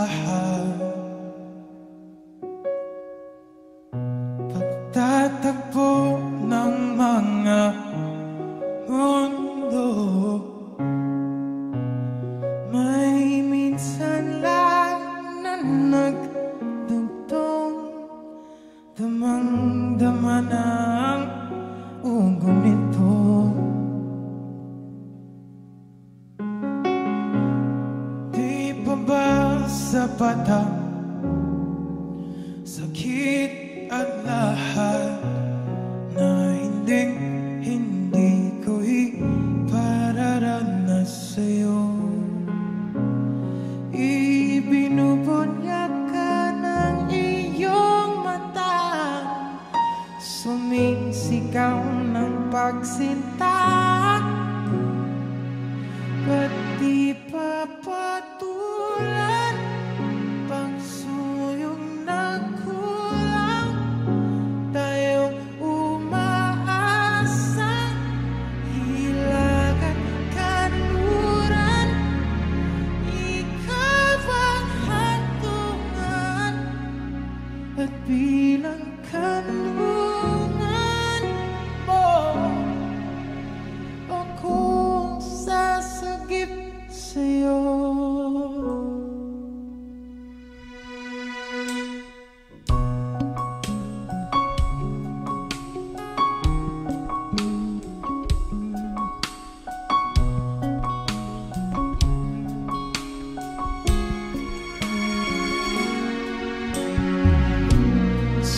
baha Pagtatakbo ng mga mundo May minsan lang na nagdugtong. Damang-dama na ang ugo nito. Bata Sakit at lahat Na hindi, hindi ko ipararanas sa'yo. Ibinubunyag ka ng iyong mata. Sumisigaw ng pagsinta Ba't di bilang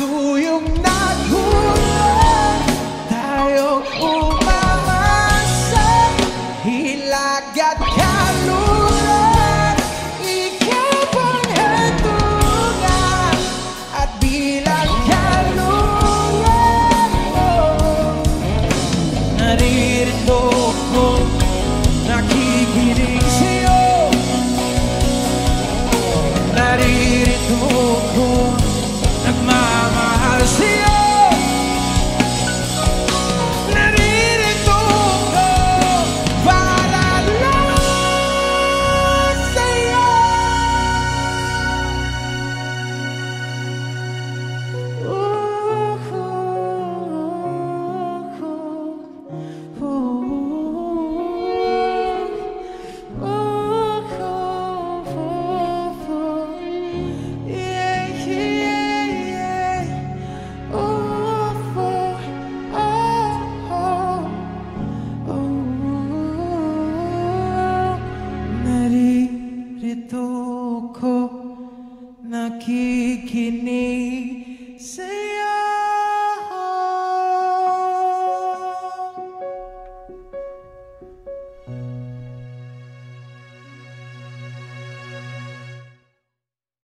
Pagsuyong nagulat Tayong umamasa Hilagat kalulan Ikaw ang hantungan At bilang kalungan mo Naririto ko, nakikinig sa'yo. Naririto ko,